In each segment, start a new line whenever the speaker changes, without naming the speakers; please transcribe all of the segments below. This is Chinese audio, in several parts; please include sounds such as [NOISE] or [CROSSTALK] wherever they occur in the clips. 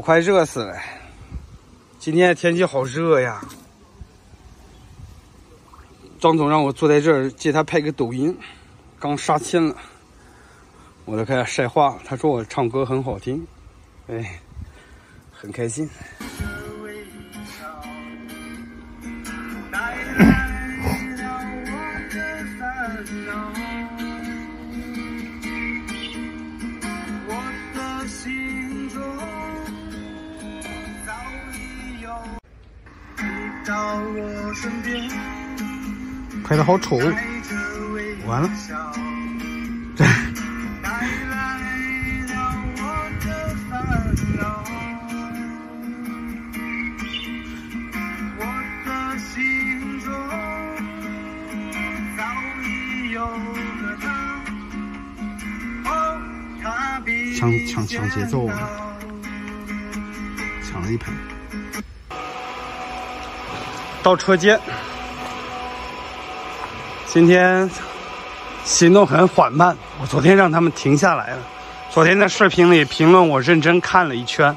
我快热死了，今天天气好热呀。张总让我坐在这儿借他拍个抖音，刚杀青了，我都开始晒花。他说我唱歌很好听，哎，很开心。拍的好丑，完了，这。抢抢抢节奏啊！抢了一排。到车间，今天行动很缓慢。我昨天让他们停下来了。昨天在视频里评论我认真看了一圈，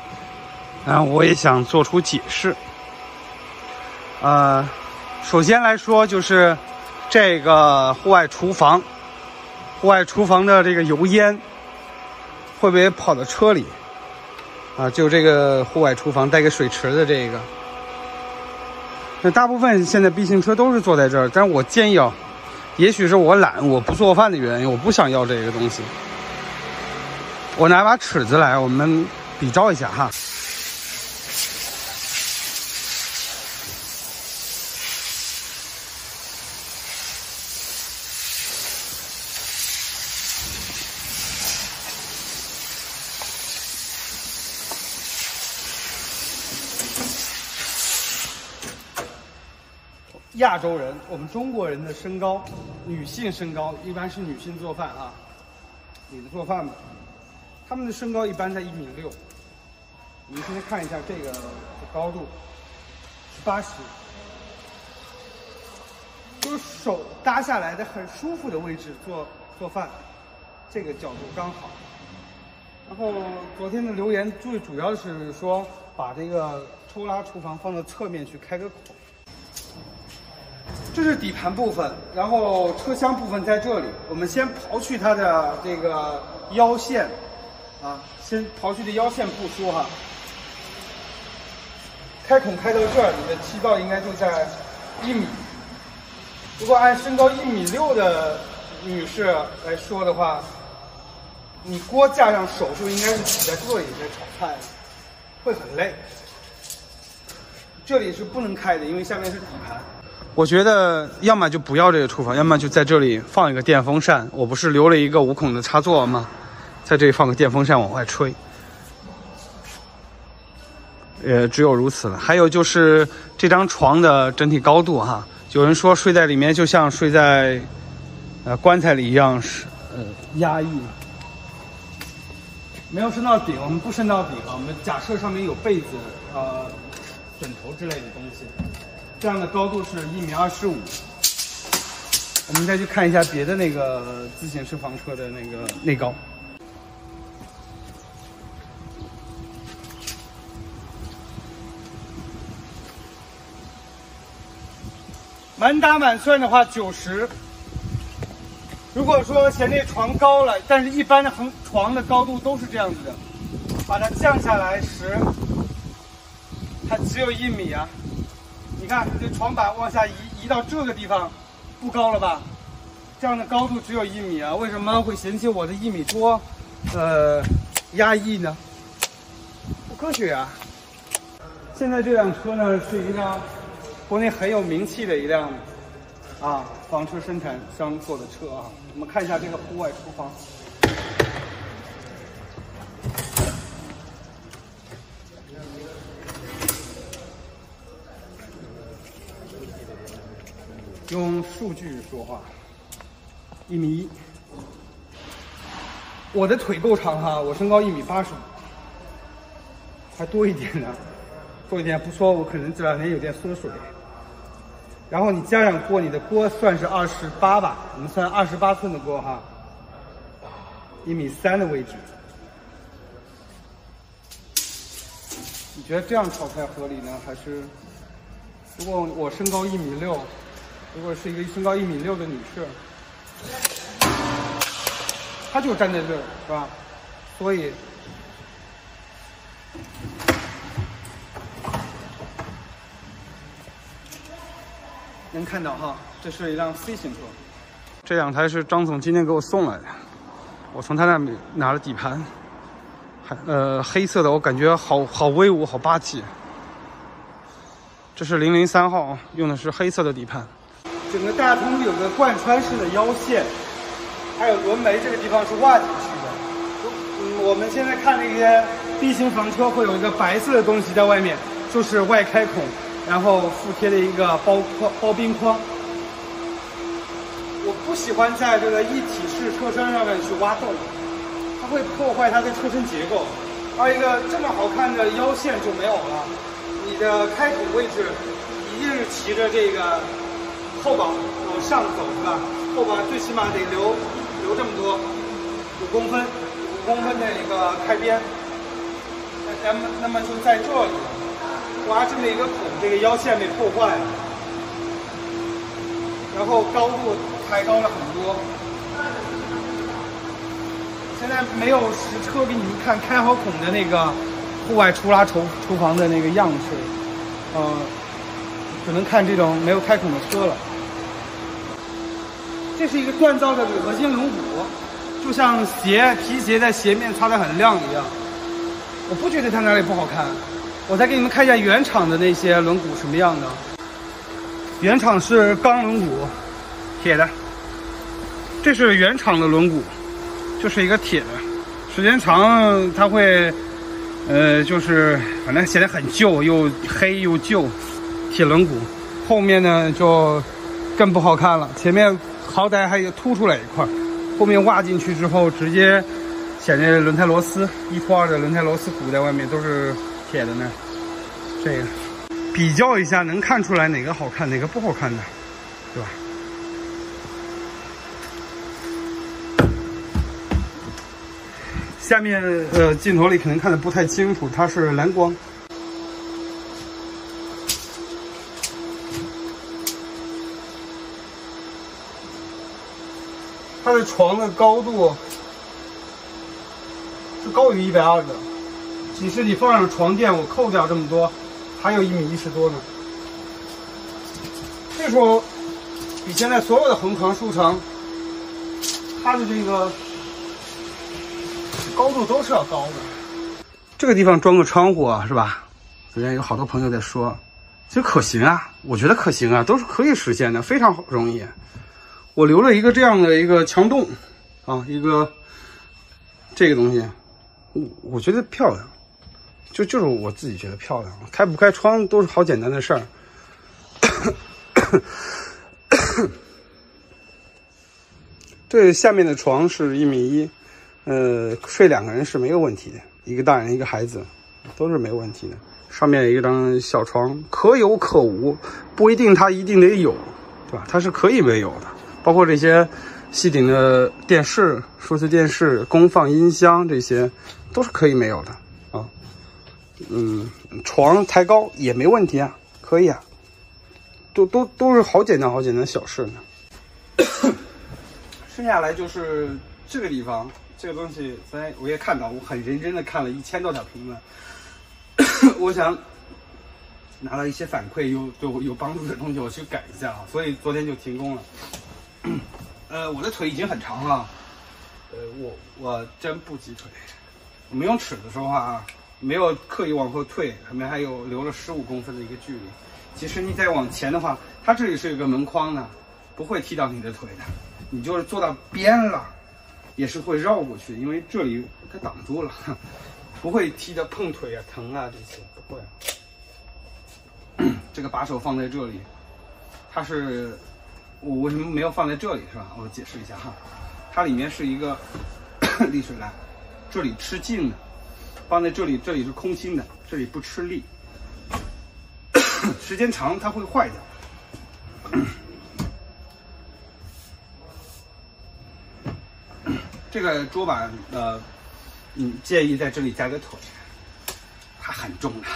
然后我也想做出解释。呃，首先来说就是这个户外厨房，户外厨房的这个油烟会不会跑到车里？啊，就这个户外厨房带个水池的这个。那大部分现在 B 型车都是坐在这儿，但是我建议啊，也许是我懒，我不做饭的原因，我不想要这个东西。我拿把尺子来，我们比照一下哈。亚洲人，我们中国人的身高，女性身高一般是女性做饭啊，女的做饭嘛，他们的身高一般在一米六。你们现在看一下这个高度，八十，就是手搭下来的很舒服的位置做做饭，这个角度刚好。然后昨天的留言最主要是说把这个抽拉厨房放到侧面去开个口。这是底盘部分，然后车厢部分在这里。我们先刨去它的这个腰线，啊，先刨去的腰线不说哈。开孔开到这儿，你的气道应该就在一米。如果按身高一米六的女士来说的话，你锅架上手就应该是举在这里在炒菜，会很累。这里是不能开的，因为下面是底盘。我觉得要么就不要这个厨房，要么就在这里放一个电风扇。我不是留了一个五孔的插座吗？在这里放个电风扇往外吹。也，只有如此了。还有就是这张床的整体高度哈，有人说睡在里面就像睡在呃棺材里一样，是呃压抑。没有升到顶，我们不升到底啊，我们假设上面有被子、呃枕头之类的东西。这样的高度是一米二十五。我们再去看一下别的那个自行车房车的那个内高。满打满算的话九十。如果说嫌这床高了，但是一般的横床的高度都是这样子的，把它降下来十，它只有一米啊。看，这床板往下移，移到这个地方，不高了吧？这样的高度只有一米啊，为什么会嫌弃我的一米多？呃，压抑呢？不科学啊！现在这辆车呢，是一辆国内很有名气的一辆啊房车生产商做的车啊。我们看一下这个户外厨房。用数据说话，一米一，我的腿够长哈，我身高一米八十五，还多一点呢，多一点不说，我可能这两天有点缩水。然后你加上锅，你的锅算是二十八吧，我们算二十八寸的锅哈，一米三的位置。你觉得这样炒菜合理呢，还是如果我身高一米六，如果是一个身高一米六的女士，她就站在这儿，是吧？所以。能看到哈，这是一辆 C 型车。这两台是张总今天给我送来的，我从他那里拿了底盘，还呃黑色的，我感觉好好威武，好霸气。这是零零三号，用的是黑色的底盘。整个大通有个贯穿式的腰线，还有轮眉这个地方是挖进去的。嗯，我们现在看那些 B 型房车会有一个白色的东西在外面，就是外开孔。然后附贴的一个包框包边框，我不喜欢在这个一体式车身上面去挖洞，它会破坏它的车身结构。而一个这么好看的腰线就没有了，你的开孔位置一定是骑着这个后保往上走，是吧？后保最起码得留留这么多五公分，五公分的一个开边，那那么那么就在这里。挖这么一个孔，这个腰线被破坏了，然后高度抬高了很多。现在没有实车给你们看开好孔的那个户外出拉厨厨房的那个样式，呃，只能看这种没有开孔的车了。这是一个锻造的铝合金轮毂，就像鞋皮鞋在鞋面擦得很亮一样。我不觉得它哪里不好看。我再给你们看一下原厂的那些轮毂什么样的。原厂是钢轮毂，铁的。这是原厂的轮毂，就是一个铁的。时间长它会，呃，就是反正显得很旧，又黑又旧。铁轮毂后面呢就更不好看了，前面好歹还有凸出来一块，后面挖进去之后直接显得轮胎螺丝一拖二的轮胎螺丝鼓在外面都是。铁的呢，这个比较一下，能看出来哪个好看，哪个不好看的，对吧？下面呃镜头里可能看的不太清楚，它是蓝光。它的床的高度是高于一百二的。其实你放上床垫，我扣掉这么多，还有一米一十多呢。这时候比现在所有的横床、竖床，它的这个高度都是要高的。这个地方装个窗户啊，是吧？昨天有好多朋友在说，其实可行啊，我觉得可行啊，都是可以实现的，非常容易。我留了一个这样的一个墙洞啊，一个这个东西，我我觉得漂亮。就就是我自己觉得漂亮，开不开窗都是好简单的事儿。这下面的床是一米一，呃，睡两个人是没有问题的，一个大人一个孩子都是没问题的。上面一张小床，可有可无，不一定它一定得有，对吧？它是可以没有的，包括这些吸顶的电视、数字电视、功放音箱，这些都是可以没有的啊。嗯，床抬高也没问题啊，可以啊，都都都是好简单好简单小事呢。[COUGHS] 剩下来就是这个地方，这个东西，咱我也看到，我很认真的看了一千多条评论，[COUGHS] 我想拿到一些反馈，有对我有帮助的东西，我去改一下啊，所以昨天就停工了。[CLEARS THROAT] 呃，我的腿已经很长了，呃，我我真不挤腿，我们用尺子说话啊。没有刻意往后退，后面还有留了十五公分的一个距离。其实你再往前的话，它这里是有个门框的，不会踢到你的腿的。你就是坐到边了，也是会绕过去，因为这里它挡住了，[LAUGHS] 不会踢的碰腿啊、疼啊这些不会。[CLEARS THROAT] 这个把手放在这里，它是我为什么没有放在这里是吧？我解释一下哈，它里面是一个 [COUGHS] 沥水篮，这里吃劲的。放在这里，这里是空心的，这里不吃力，[COUGHS] 时间长它会坏掉。这个桌板呃，你建议在这里加个腿，它很重的，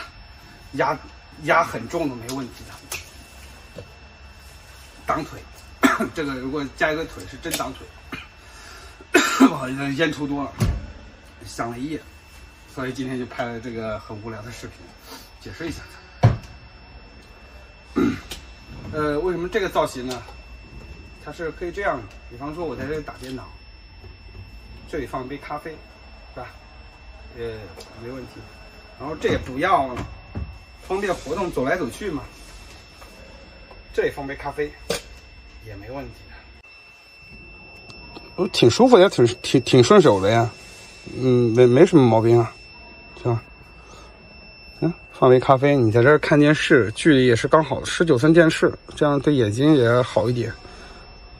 压压很重的没问题的。挡腿，这个如果加一个腿是真挡腿。不好意思，烟抽多了，想了一夜，所以今天就拍了这个很无聊的视频，解释一下。呃，为什么这个造型呢？它是可以这样，比方说我在这里打电脑，这里放杯咖啡，是吧？呃，没问题。然后这也不要方便活动，走来走去嘛。这里放杯咖啡也没问题。我挺舒服的，挺挺挺顺手的呀。嗯，没没什么毛病啊，是吧？嗯，放杯咖啡，你在这儿看电视，距离也是刚好的十九寸电视，这样对眼睛也好一点。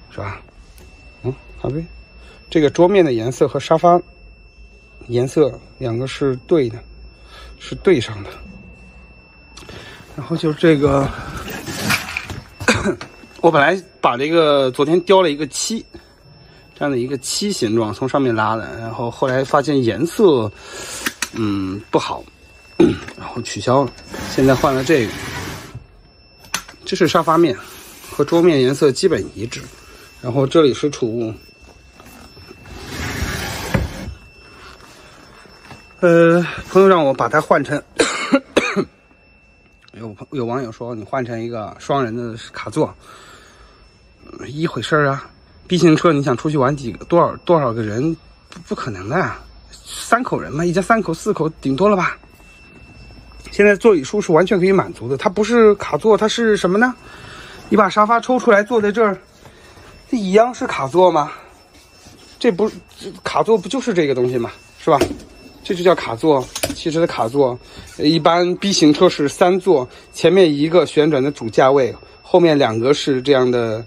是吧？嗯，咖啡，这个桌面的颜色和沙发颜色两个是对的，是对上的。然后就这个，我本来把这个昨天雕了一个七，这样的一个七形状从上面拉的，然后后来发现颜色嗯不好，[COUGHS] 然后取消了。现在换了这个，这是沙发面，和桌面颜色基本一致。然后这里是储物，呃，朋友让我把它换成，[COUGHS] 有有网友说你换成一个双人的卡座，一回事儿啊。B 型车你想出去玩几个多少多少个人，不不可能的，三口人嘛，一家三口四口顶多了吧。现在座椅数是完全可以满足的，它不是卡座，它是什么呢？你把沙发抽出来坐在这儿。这一样是卡座吗？这不卡座不就是这个东西吗？是吧？这就叫卡座，汽车的卡座。一般 B 型车是三座，前面一个旋转的主驾位，后面两个是这样的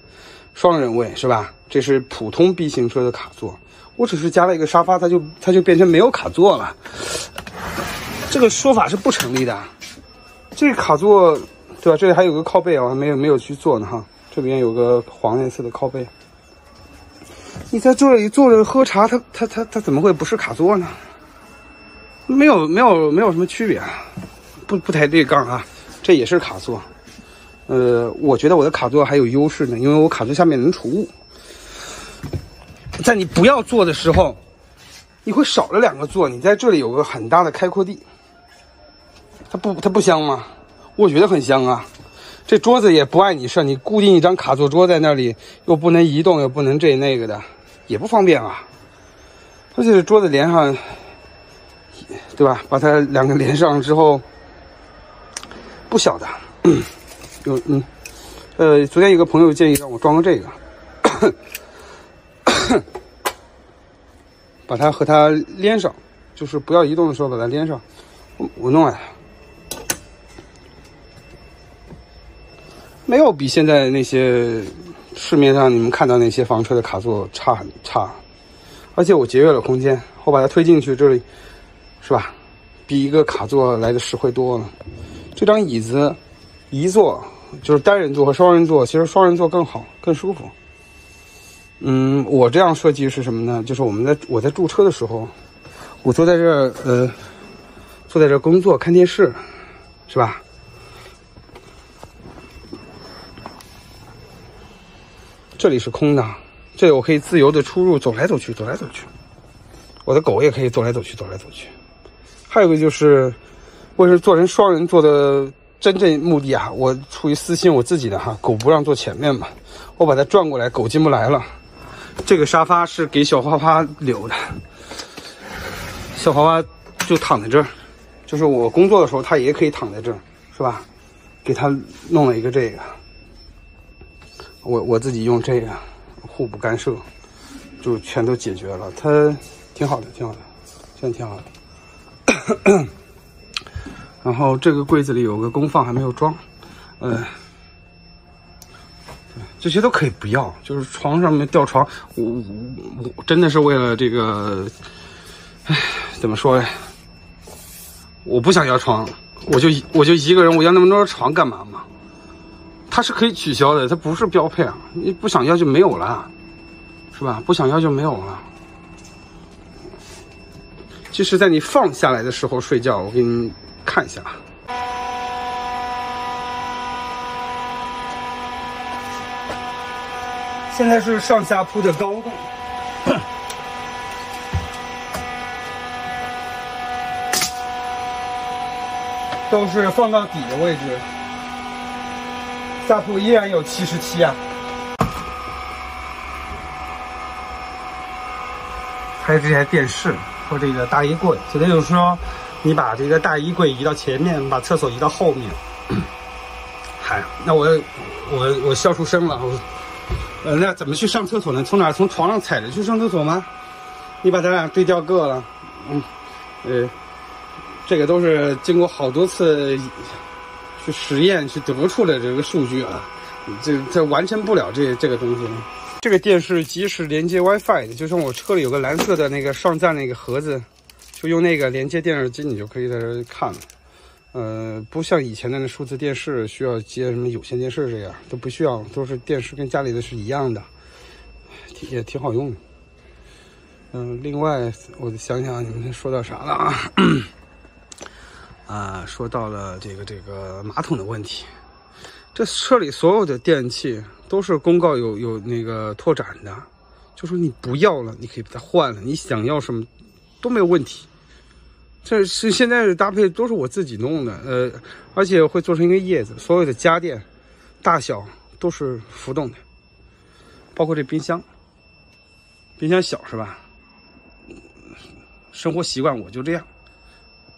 双人位，是吧？这是普通 B 型车的卡座。我只是加了一个沙发，它就它就变成没有卡座了。这个说法是不成立的。这个卡座，对吧？这里还有个靠背啊，没有没有去坐呢哈。这边有个黄颜色的靠背，你在这里坐着喝茶，它它它它怎么会不是卡座呢？没有没有没有什么区别啊，不不太对杠啊，这也是卡座。呃，我觉得我的卡座还有优势呢，因为我卡座下面能储物，在你不要坐的时候，你会少了两个座，你在这里有个很大的开阔地，它不它不香吗？我觉得很香啊。这桌子也不碍你事你固定一张卡座桌在那里，又不能移动，又不能这那个的，也不方便啊。而且桌子连上，对吧？把它两个连上之后，不小的。有嗯，呃，昨天有个朋友建议让我装个这个，[COUGHS] 把它和它连上，就是不要移动的时候把它连上。我我弄来。没有比现在那些市面上你们看到那些房车的卡座差很差，而且我节约了空间，我把它推进去这里，是吧？比一个卡座来的实惠多了。这张椅子一坐就是单人座和双人座，其实双人座更好更舒服。嗯，我这样设计是什么呢？就是我们在我在驻车的时候，我坐在这儿，呃，坐在这工作看电视，是吧？这里是空的，这里我可以自由的出入，走来走去，走来走去。我的狗也可以走来走去，走来走去。还有一个就是，我是做成双人座的真正目的啊，我出于私心，我自己的哈，狗不让坐前面嘛，我把它转过来，狗进不来了。这个沙发是给小花花留的，小花花就躺在这儿，就是我工作的时候，它也可以躺在这儿，是吧？给它弄了一个这个。我我自己用这个，互不干涉，就全都解决了。它挺好的，挺好的，现在挺好的。然后这个柜子里有个功放还没有装，呃，这些都可以不要。就是床上面吊床，我我我真的是为了这个，唉，怎么说呢？我不想要床，我就我就一个人，我要那么多床干嘛嘛？它是可以取消的，它不是标配啊！你不想要就没有了，是吧？不想要就没有了。就是在你放下来的时候睡觉，我给你看一下啊。现在是上下铺的高度，[COUGHS] 都是放到底的位置，下铺依然有七十七啊。还有这台电视和这个大衣柜，所以就是说，你把这个大衣柜移到前面，把厕所移到后面。[COUGHS] 嗨，那我我我笑出声了，我。呃，那怎么去上厕所呢？从哪？从床上踩着去上厕所吗？你把咱俩对调个了，嗯，呃，这个都是经过好多次去实验去得出来这个数据啊，这这完成不了这这个东西。这个电视即使连接 WiFi 的，就像我车里有个蓝色的那个上站那个盒子，就用那个连接电视机，你就可以在这看了。呃，不像以前的那数字电视需要接什么有线电视这样，都不需要，都是电视跟家里的是一样的，也挺好用的。嗯，另外我想想，你们说到啥了啊？[COUGHS] 啊，说到了这个这个马桶的问题。这车里所有的电器都是公告有有那个拓展的，就说你不要了，你可以把它换了，你想要什么都没有问题。这是现在的搭配都是我自己弄的，呃，而且会做成一个叶子，所有的家电大小都是浮动的，包括这冰箱，冰箱小是吧？生活习惯我就这样，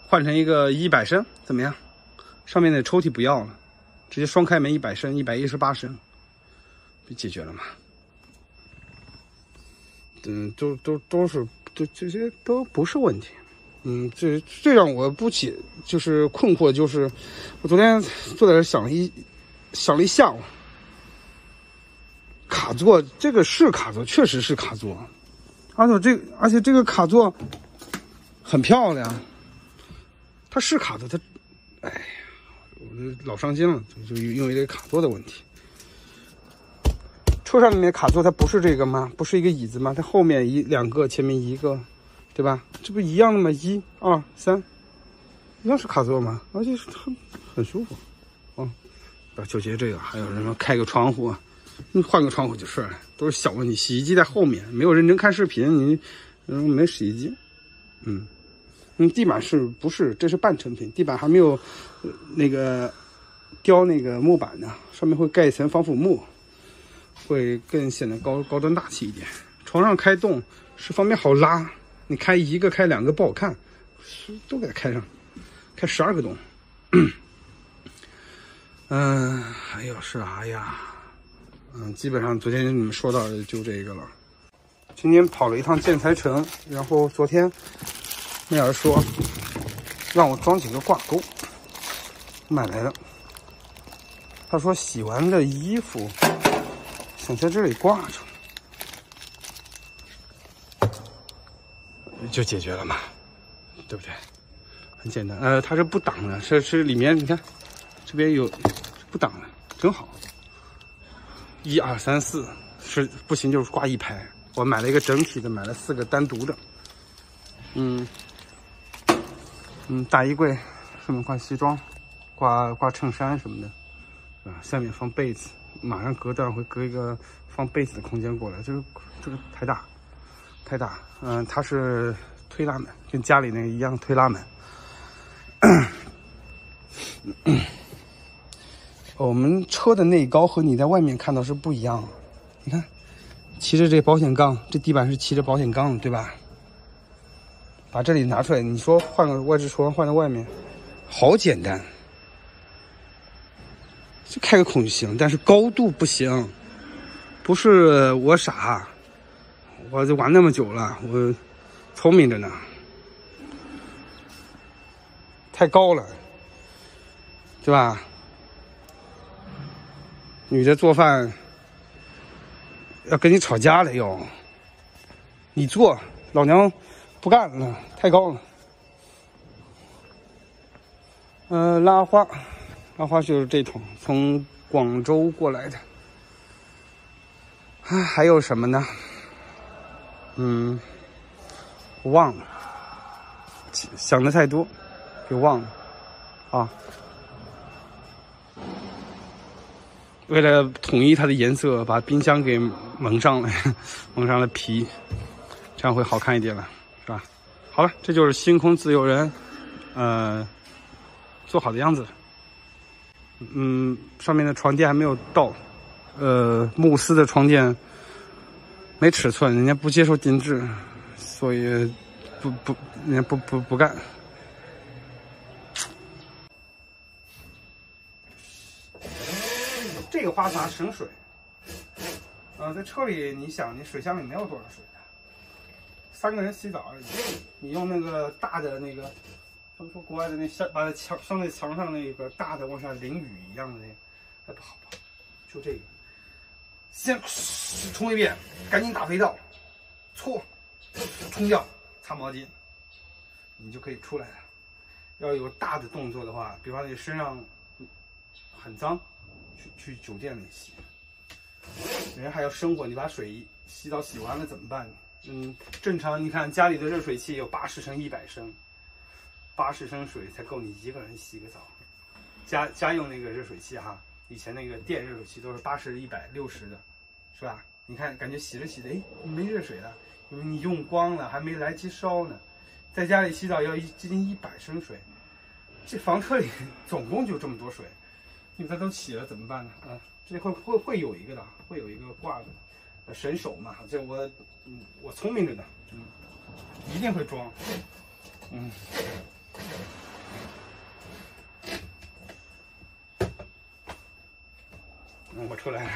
换成一个一百升怎么样？上面的抽屉不要了，直接双开门一百升，一百一十八升，不解决了吗？嗯，都都都是，这这些都不是问题。嗯，最最让我不解就是困惑，就是我昨天坐在这想了一想了一下午，卡座这个是卡座，确实是卡座，而且这而且这个卡座很漂亮，它是卡座，它哎呀，我老伤心了，就因为这个卡座的问题。车上面卡座它不是这个吗？不是一个椅子吗？它后面一两个，前面一个。对吧？这不一样的吗？一、二、三，一样是卡座吗？而且是很很舒服，啊！不要纠结这个。还有什么开个窗户，你换个窗户就是了，都是小问题。洗衣机在后面，没有认真看视频，你嗯没洗衣机，嗯嗯，地板是不是？这是半成品，地板还没有那个雕那个木板呢，上面会盖一层防腐木，会更显得高高端大气一点。床上开洞是方便好拉。你开一个开两个不好看，都给它开上，开十二个洞。[CLEARS THROAT] 嗯，还有是啥呀？嗯，基本上昨天你们说到的就这个了。今天跑了一趟建材城，然后昨天妹儿说让我装几个挂钩，买来的。他说洗完的衣服想在这里挂着。就解决了嘛，对不对？很简单，呃，它是不挡的，是是里面你看，这边有不挡的，真好。一二三四是不行，就是挂一排。我买了一个整体的，买了四个单独的。嗯嗯，大衣柜上面挂西装，挂挂衬衫什么的，啊，下面放被子，马上隔断会隔一个放被子的空间过来，这个这个太大。太大，嗯，它是推拉门，跟家里那个一样推拉门。[CLEARS THROAT] 我们车的内高和你在外面看到是不一样。你看，骑着这保险杠，这地板是骑着保险杠的，对吧？把这里拿出来，你说换个外置窗换到外面，好简单，就开个孔就行，但是高度不行，不是我傻。我就玩那么久了，我聪明着呢。太高了，对吧？女的做饭要跟你吵架了又。你做，老娘不干了，太高了。嗯，拉花，拉花就是这桶，从广州过来的。啊，还有什么呢？嗯，我忘了，想的太多，给忘了。啊。为了统一它的颜色，把冰箱给蒙上了，[LAUGHS] 蒙上了皮，这样会好看一点了，是吧？好了，这就是星空自由人，呃，做好的样子。嗯，上面的床垫还没有到，呃，慕斯的床垫没尺寸，人家不接受定制，所以不不，人家不不不干。这个花洒省水，呃，在车里你想，你水箱里没有多少水，三个人洗澡而已。你用那个大的那个，他们说国外的那像把墙放在墙上那个大的往下淋雨一样的那个，哎不好不好，就这个，先冲一遍，赶紧打肥皂，搓，冲掉，擦毛巾，你就可以出来了。要有大的动作的话，比方你身上很脏。去去酒店里洗，人还要生活，你把水洗澡洗完了怎么办？嗯，正常你看家里的热水器有八十升、一百升，八十升水才够你一个人洗个澡。家家用那个热水器哈，以前那个电热水器都是八十、一百、六十的，是吧？你看感觉洗着洗着，哎，没热水了，因为你用光了，还没来及烧呢。在家里洗澡要一接近一百升水，这房车里 [LAUGHS] 总共就这么多水。因为它都起了怎么办呢？啊，这里会会会有一个的，会有一个挂的，神手嘛。这我，我聪明着呢，嗯，一定会装，嗯。我出来了。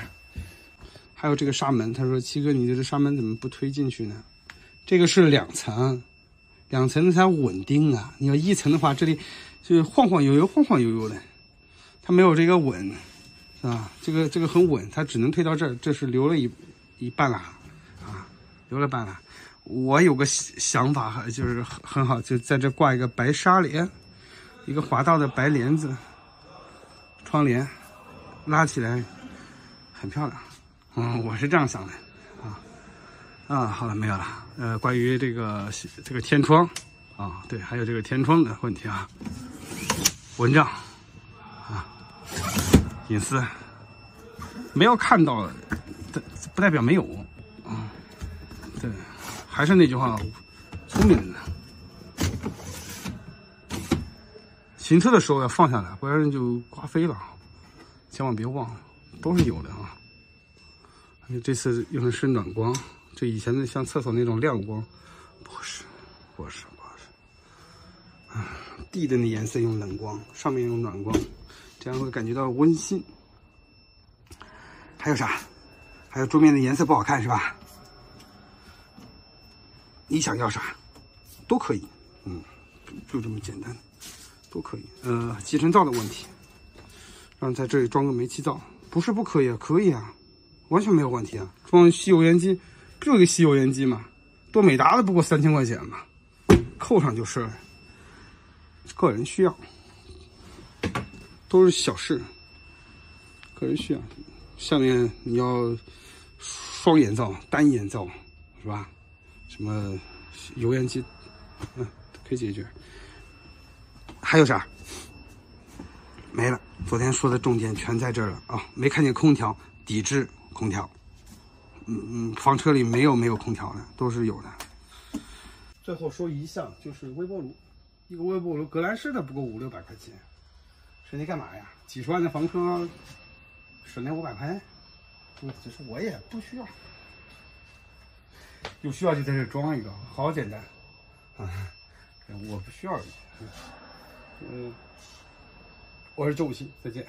还有这个纱门，他说：“七哥，你的这纱门怎么不推进去呢？”这个是两层，两层才稳定啊。你要一层的话，这里就晃晃悠悠，晃晃悠悠的。它没有这个稳，是吧？这个这个很稳，它只能推到这儿，这是留了一一半了，啊，留了半了。我有个想法，就是很很好，就在这挂一个白纱帘，一个滑道的白帘子，窗帘拉起来很漂亮。嗯，我是这样想的，啊啊，好了，没有了。呃，关于这个这个天窗，啊，对，还有这个天窗的问题啊，蚊帐。啊隐私没有看到，不代表没有啊。对，还是那句话，聪明人。行车的时候要放下来，不然就刮飞了。千万别忘了，都是有的啊。这次用的是暖光，这以前的像厕所那种亮光，不合适，不合适，不合适。啊，地的颜色用冷光，上面用暖光。这样会感觉到温馨。还有啥？还有桌面的颜色不好看是吧？你想要啥，都可以。嗯，就这么简单，都可以。呃，集成灶的问题，让在这里装个煤气灶，不是不可以啊，可以啊，完全没有问题啊。装吸油烟机，不就一个吸油烟机嘛，多美达的不过三千块钱嘛，扣上就是。个人需要。都是小事，个人需要。下面你要双眼灶、单眼灶，是吧？什么油烟机，嗯，可以解决。还有啥？没了。昨天说的重点全在这儿了啊！没看见空调，抵制空调。嗯嗯，房车里没有没有空调的，都是有的。最后说一项，就是微波炉，一个微波炉，格兰仕的不过五六百块钱。省那干嘛呀？几十万的房车，省那五百块，只是我也不需要，有需要就在这装一个，好简单，啊，我不需要，嗯，我是周五七，再见。